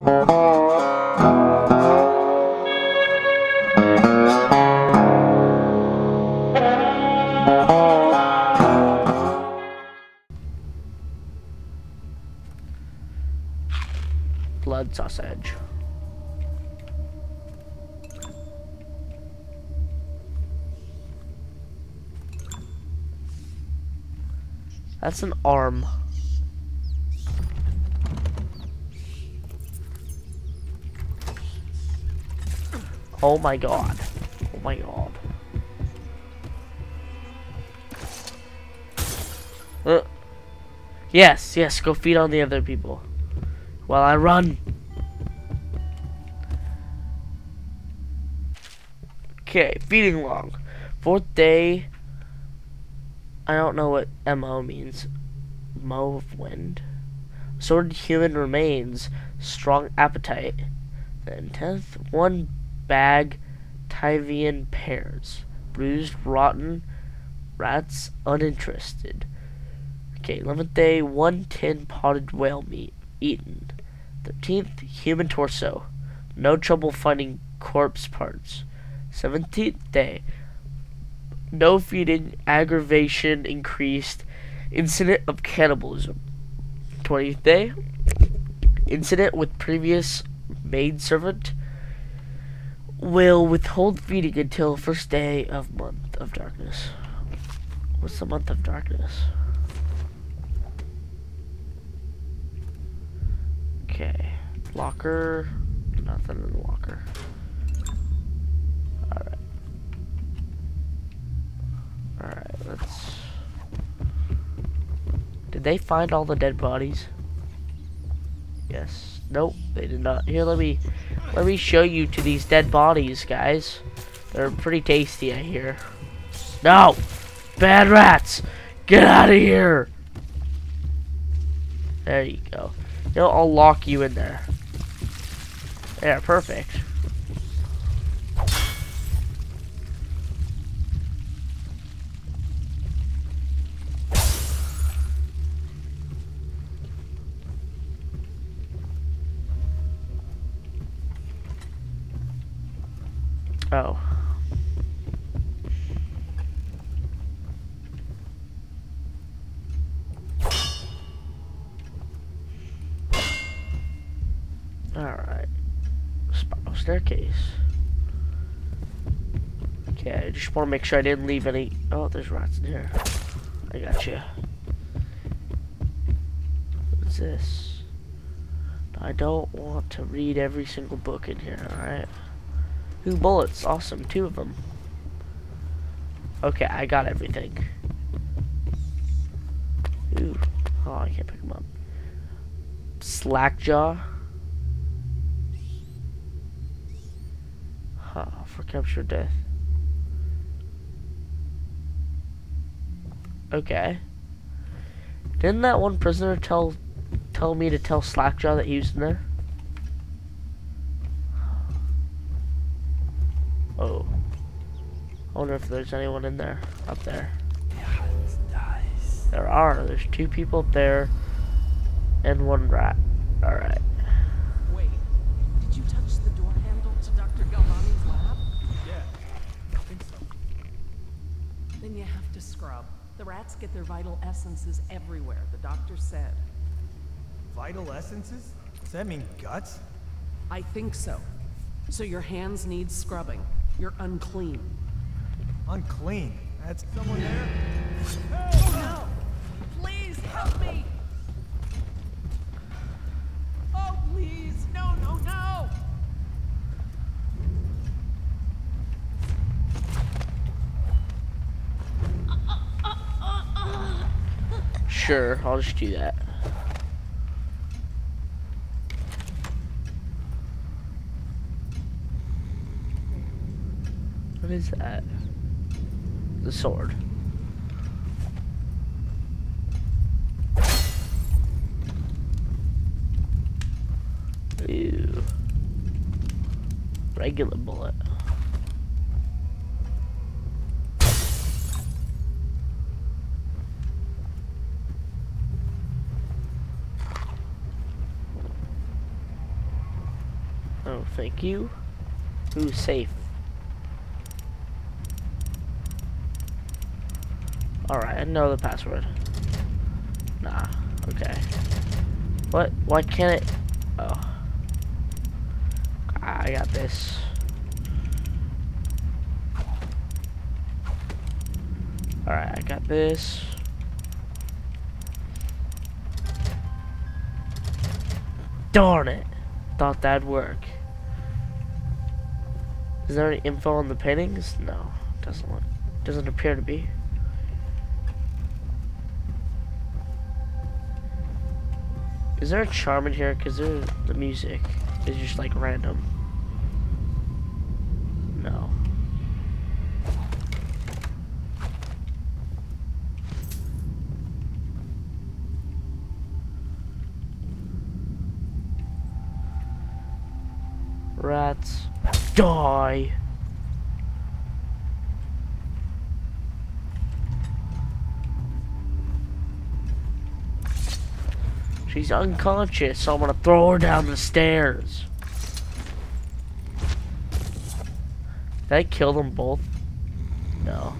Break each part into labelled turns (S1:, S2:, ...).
S1: Blood sausage. That's an arm. Oh my god. Oh my god. Uh, yes, yes, go feed on the other people. While I run. Okay, feeding log. Fourth day. I don't know what MO means. Mo of wind. Sorted human remains. Strong appetite. Then tenth, one bag Tyvian pears. Bruised, rotten, rats uninterested. Okay, 11th day, one tin potted whale meat eaten. 13th, human torso. No trouble finding corpse parts. 17th day, no feeding, aggravation increased, incident of cannibalism. 20th day, incident with previous maidservant will withhold feeding until first day of month of darkness. What's the month of darkness? Okay. Locker. Nothing in the locker. Alright. Alright, let's... Did they find all the dead bodies? Yes. Nope, they did not. Here, let me let me show you to these dead bodies, guys. They're pretty tasty, I hear. No! Bad rats! Get out of here! There you go. You know, I'll lock you in there. Yeah, perfect. Oh. Alright. Spiral staircase. Okay, I just want to make sure I didn't leave any... Oh, there's rats in here. I got you. What's this? I don't want to read every single book in here, alright? Two bullets. Awesome. Two of them. Okay, I got everything. Ooh. Oh, I can't pick them up. Slackjaw. Huh, for capture death. Okay. Didn't that one prisoner tell tell me to tell Slackjaw that he was in there? Oh. I wonder if there's anyone in there. Up there. There are. There's two people up there. And one rat. Alright.
S2: Wait. Did you touch the door handle to Dr. Galvani's lab?
S3: Yeah, I think so.
S2: Then you have to scrub. The rats get their vital essences everywhere, the doctor said.
S3: Vital essences? Does that mean guts?
S2: I think so. So your hands need scrubbing. You're unclean.
S3: Unclean. That's someone there?
S2: Oh no! Please help me! Oh please! No, no, no!
S1: Sure, I'll just do that. What is that? The sword. Ew. Regular bullet. Oh, thank you. Who's safe. Alright, I know the password. Nah, okay. What? Why can't it? Oh. Ah, I got this. Alright, I got this. Darn it! Thought that'd work. Is there any info on the paintings? No, doesn't look. Doesn't appear to be. Is there a charm in here? Cause the music is just like random. No. Rats. Die! She's unconscious, so I'm gonna throw her down the stairs. Did I kill them both? No.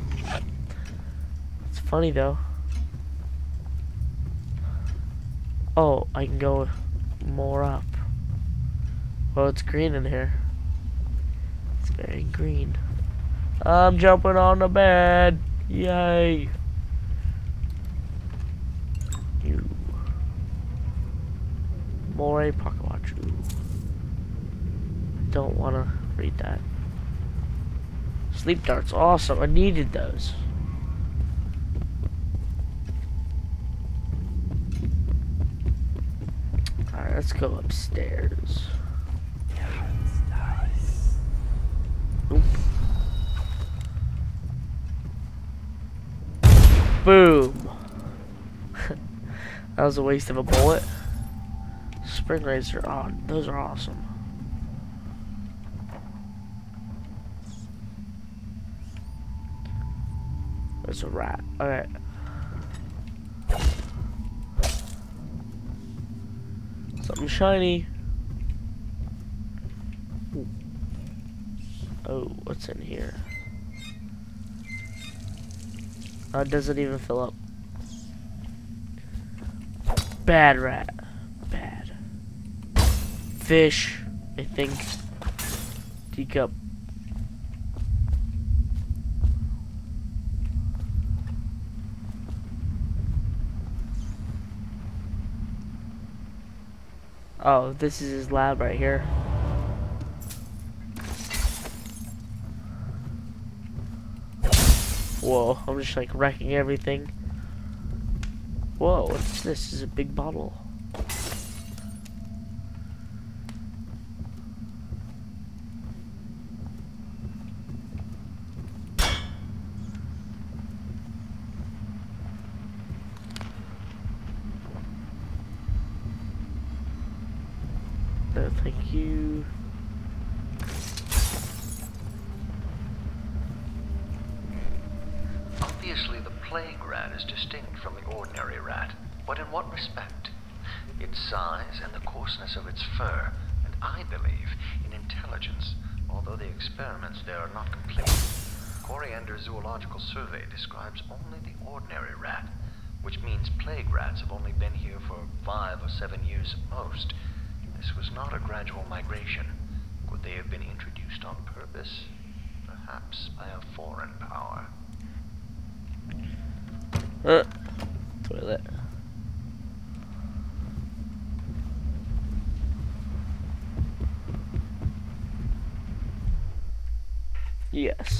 S1: It's funny though. Oh, I can go more up. Well, it's green in here. It's very green. I'm jumping on the bed. Yay. You. Pocket watch. Ooh. Don't want to read that. Sleep darts, awesome. I needed those. Alright, let's go upstairs. Boom. that was a waste of a bullet. Spring razors are on. Those are awesome. There's a rat. Alright. Something shiny. Ooh. Oh, what's in here? Oh, it doesn't even fill up. Bad rat. Fish, I think. Teacup. Oh, this is his lab right here. Whoa, I'm just like wrecking everything. Whoa, what's this? this is a big bottle. No, thank you.
S4: Obviously, the plague rat is distinct from the ordinary rat. But in what respect? Its size and the coarseness of its fur, and I believe in intelligence, although the experiments there are not complete. Coriander Zoological Survey describes only the ordinary rat, which means plague rats have only been here for five or seven years at most. This was not a gradual migration. Could they have been introduced on purpose? Perhaps by a foreign power.
S1: Uh, toilet. Yes.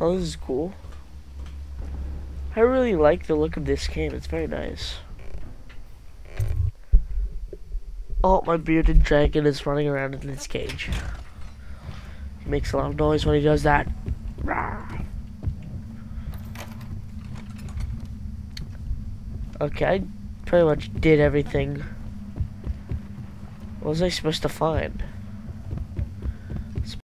S1: Oh, this is cool. I really like the look of this game. It's very nice. Oh, my bearded dragon is running around in its cage. He makes a lot of noise when he does that. Rawr. Okay, I pretty much did everything. What was I supposed to find?